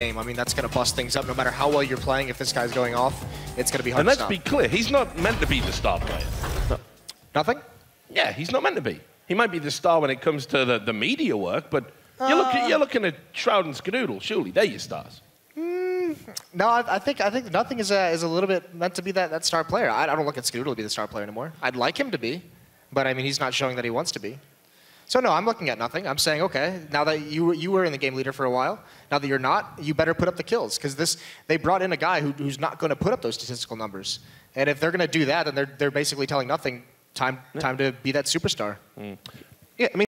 game. I mean, that's going to bust things up no matter how well you're playing. If this guy's going off, it's going to be hard And let's be clear, he's not meant to be the star player. Nothing? Yeah, he's not meant to be. He might be the star when it comes to the, the media work, but you're, looking, uh. you're looking at Shroud and Skadoodle. Surely they're your stars. Mm, no, I, I think I think nothing is a, is a little bit meant to be that, that star player. I, I don't look at Scoodle to be the star player anymore. I'd like him to be, but I mean, he's not showing that he wants to be. So no, I'm looking at nothing. I'm saying, okay, now that you you were in the game leader for a while, now that you're not, you better put up the kills because this they brought in a guy who, who's not going to put up those statistical numbers. And if they're going to do that, then they're they're basically telling nothing. Time time to be that superstar. Mm. Yeah, I mean.